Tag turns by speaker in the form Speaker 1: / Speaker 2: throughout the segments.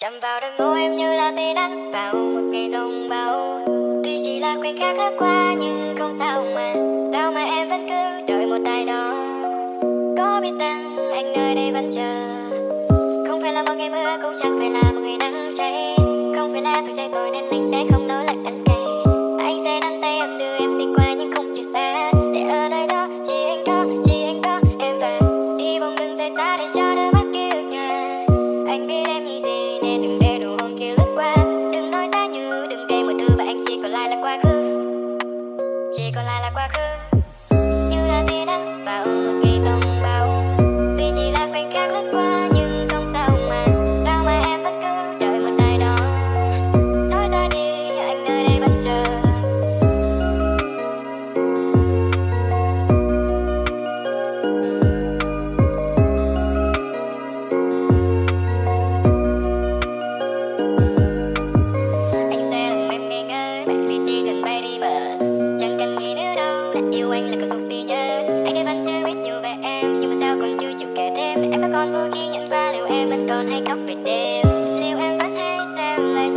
Speaker 1: chạm vào đôi môi em như là tê nắng vào một ngày rông bão tuy chỉ là khoảnh khắc đã qua, nhưng không sao mà. Sao mà em vẫn cứ đợi một ai đó? Có biết rằng anh nơi đây vẫn chờ. Không phải là một ngày mưa, cũng chẳng phải là một ngày nắng cháy. Không phải là tuổi trẻ tôi nên anh sẽ không nói lại. con vui khi nhận ra liệu em vẫn còn hay khóc về đêm. Liệu em vẫn hay xem lại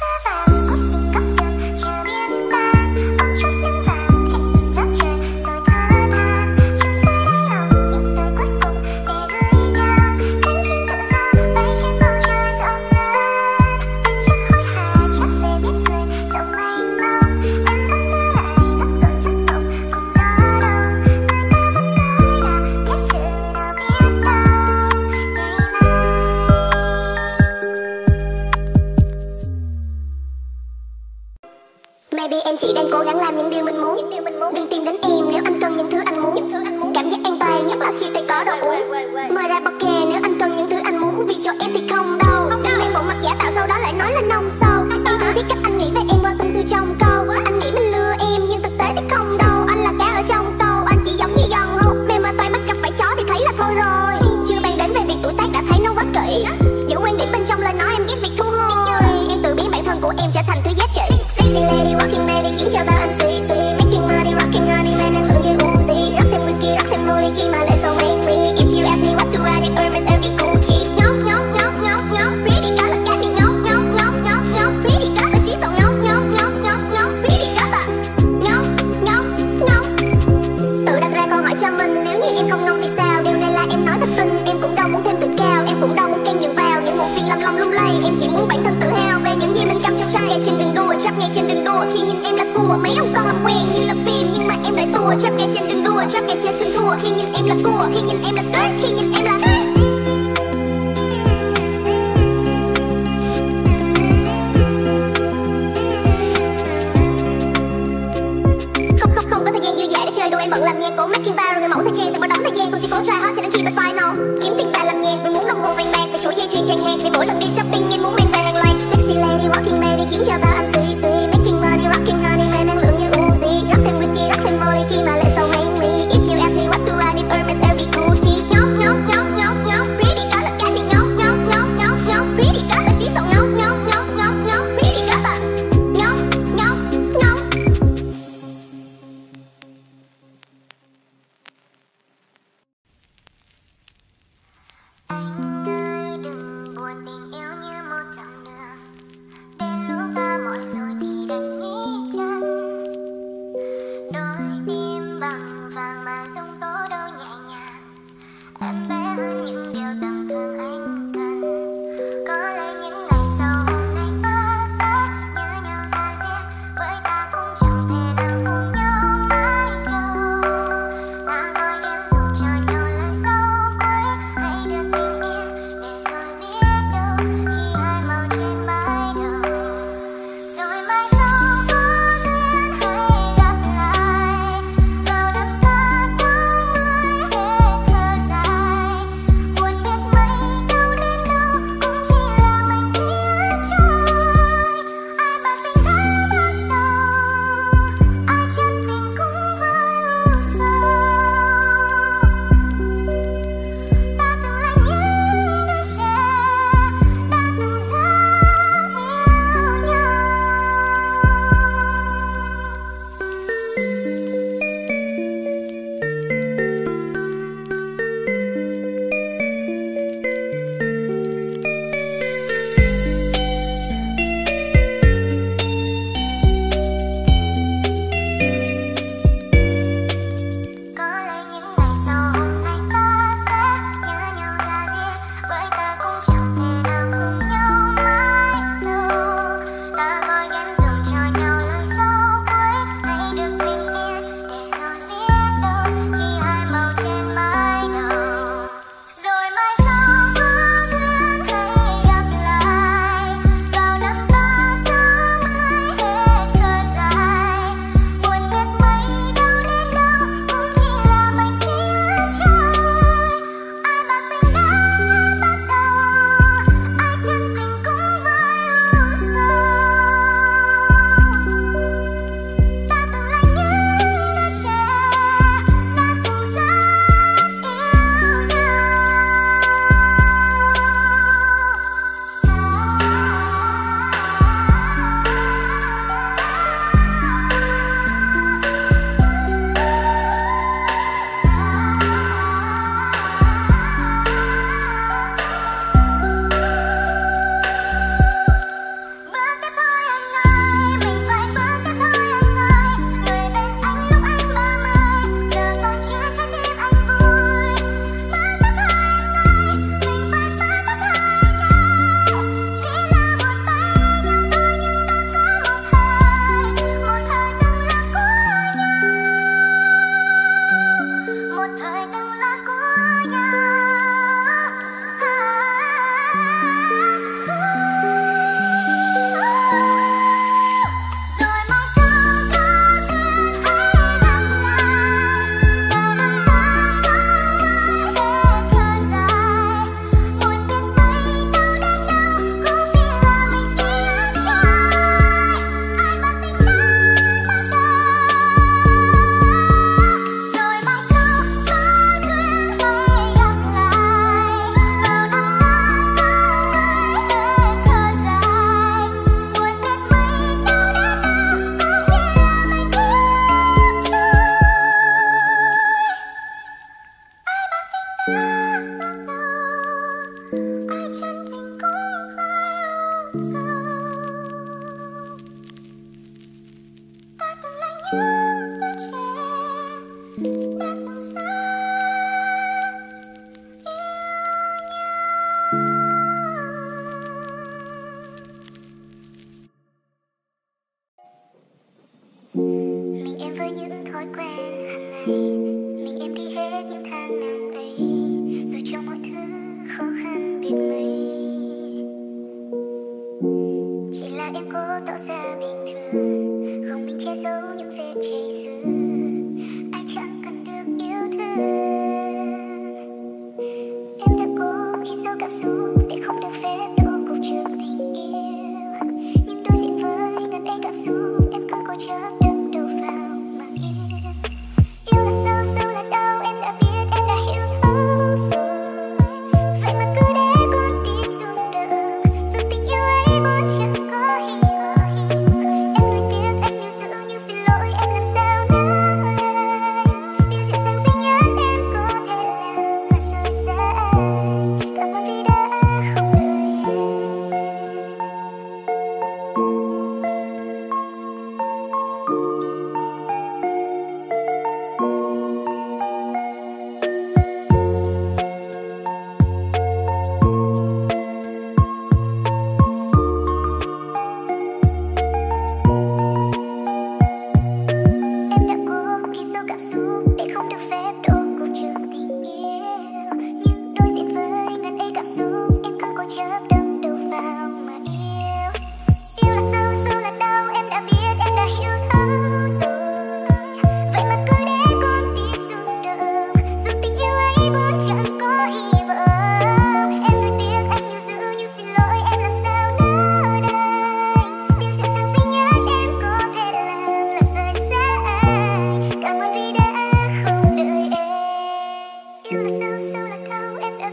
Speaker 1: Bye-bye.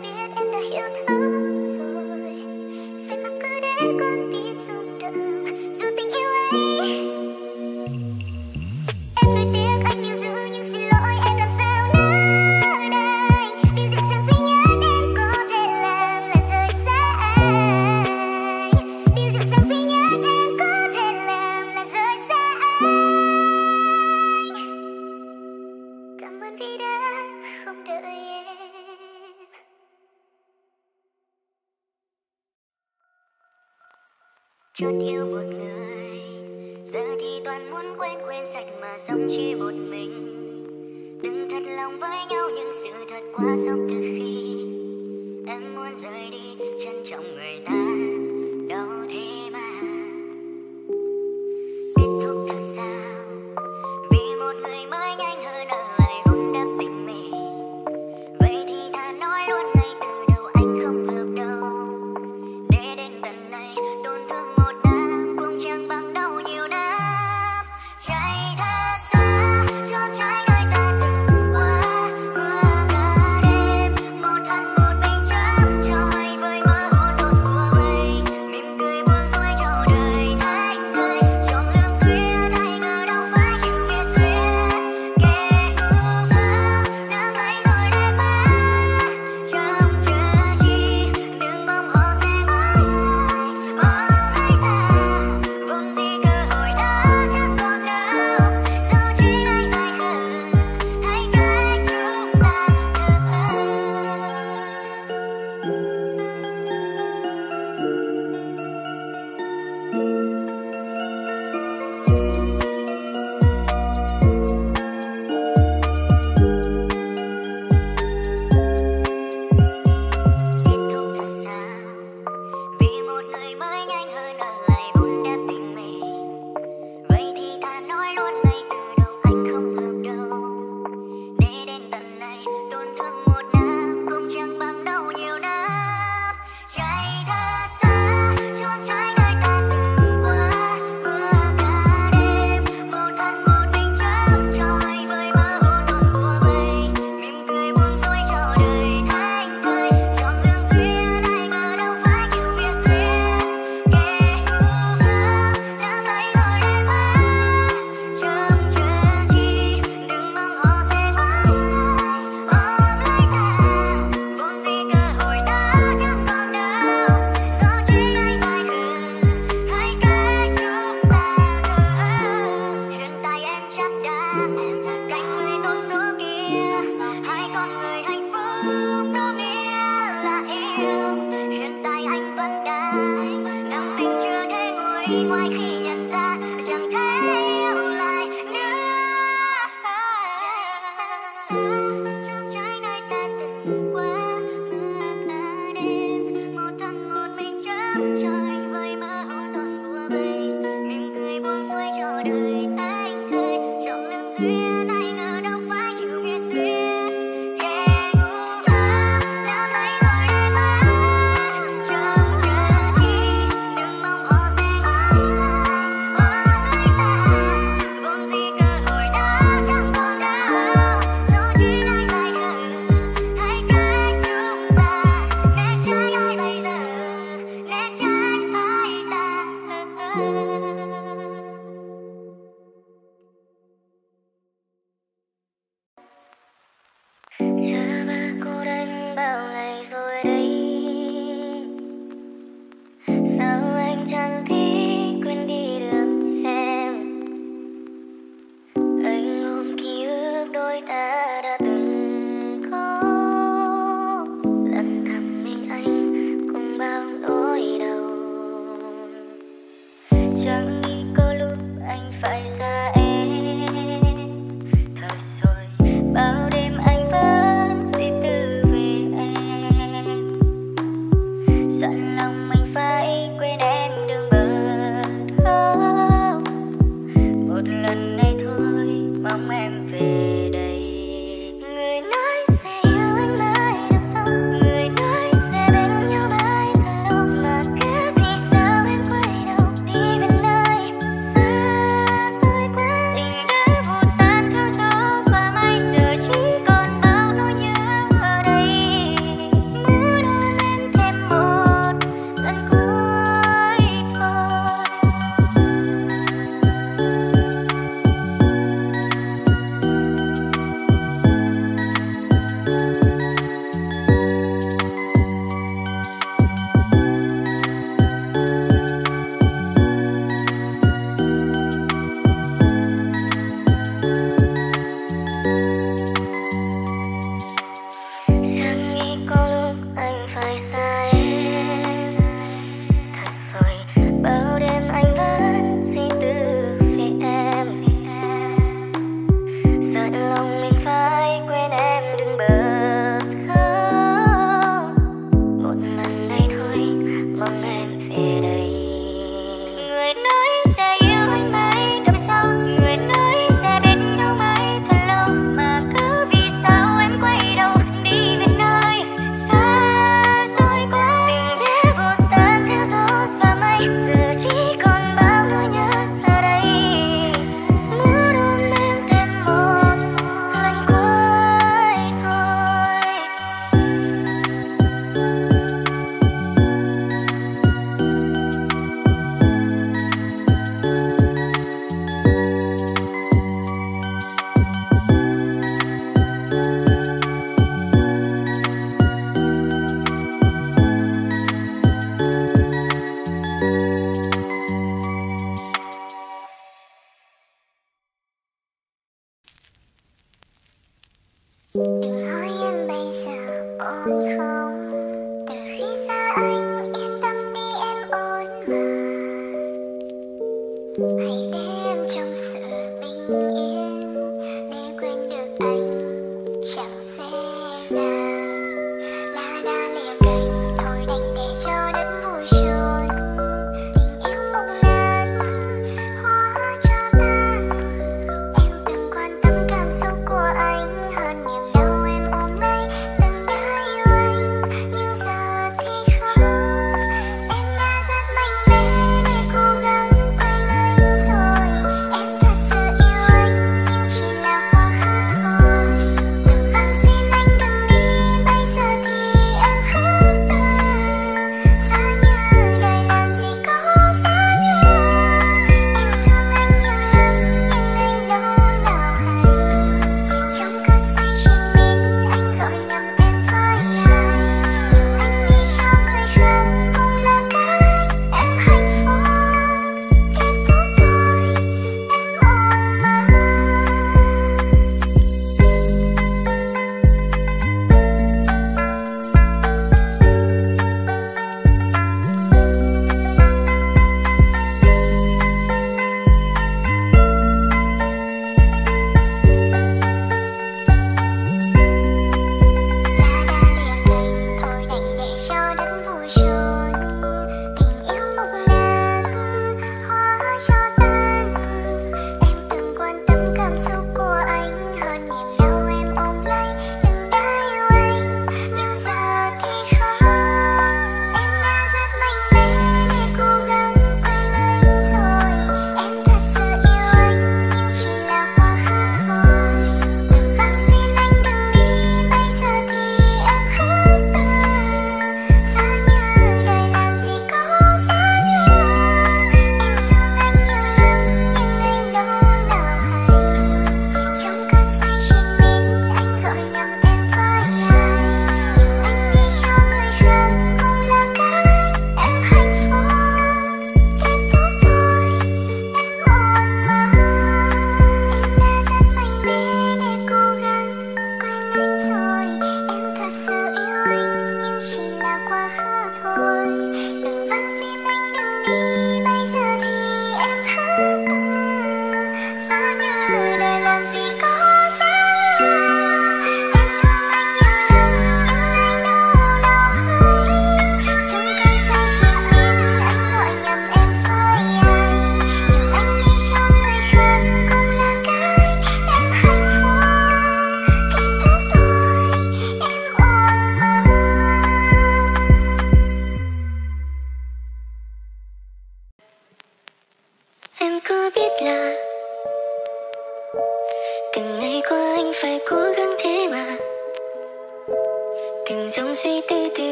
Speaker 2: beard and the hilltop.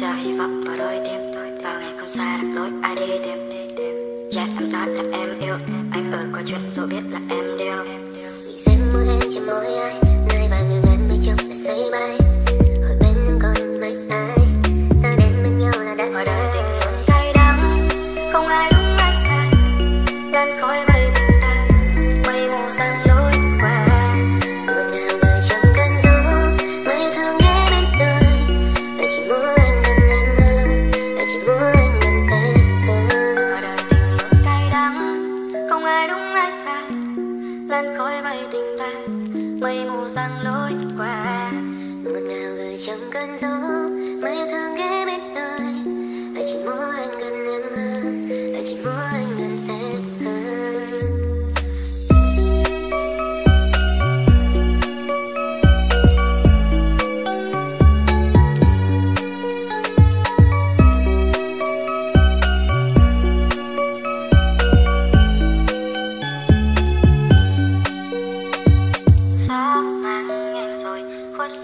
Speaker 2: ra hy vọng và đôi tim. Vào
Speaker 1: ngày không xa đặt lối ai đi tìm? Dạ yeah, em
Speaker 2: đã là em yêu anh ở có chuyện rồi biết là em điêu nhìn xem môi em
Speaker 3: chỉ
Speaker 2: môi ai.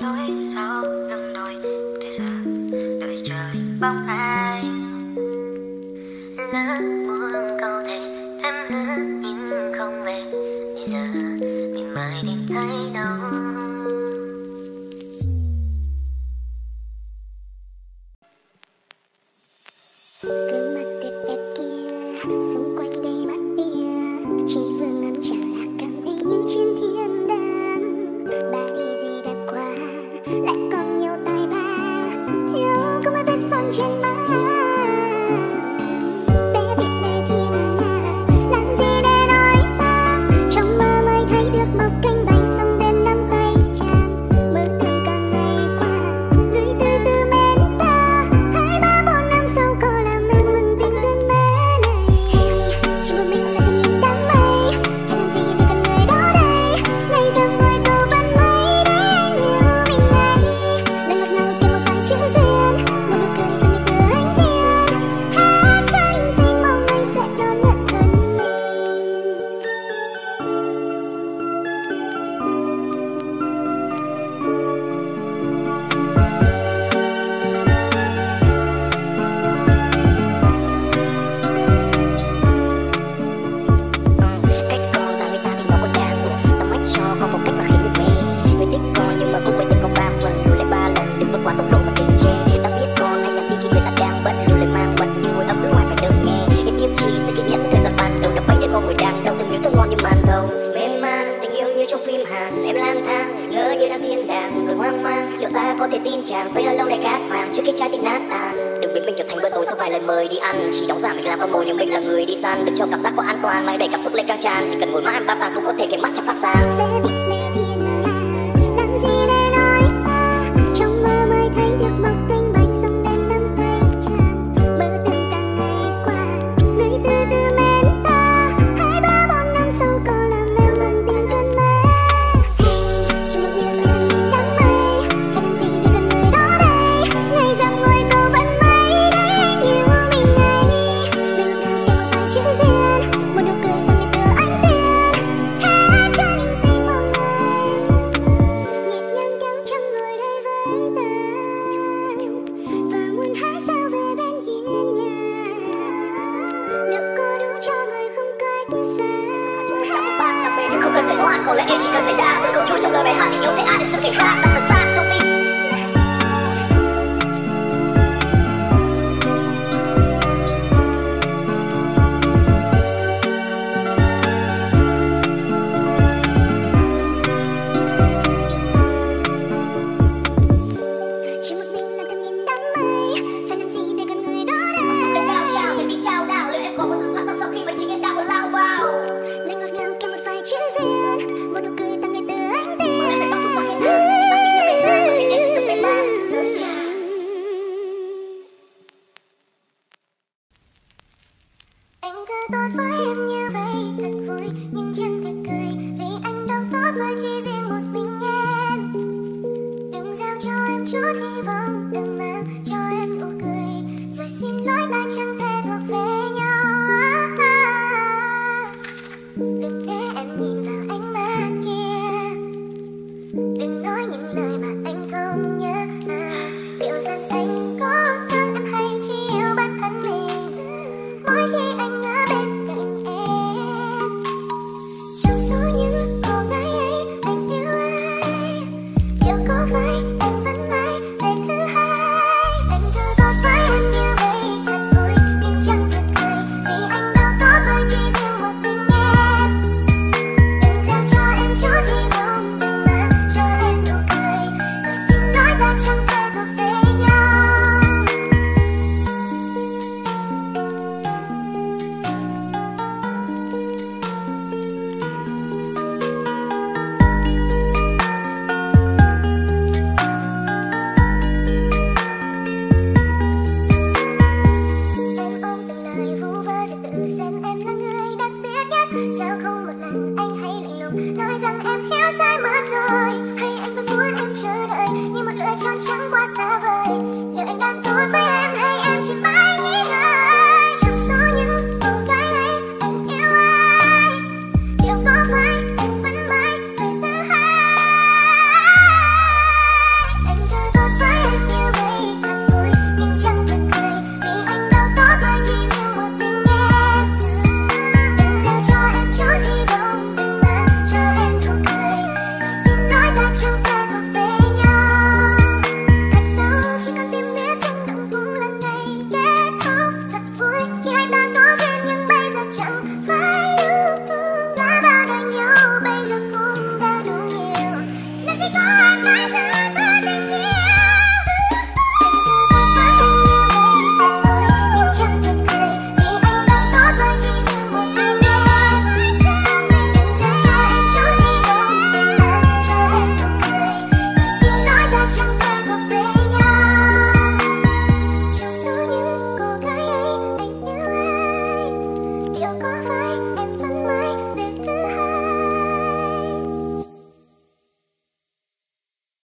Speaker 2: nỗi sau nâng đôi để giờ đợi trời hình bóng ai. Lớn